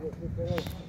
Right, right.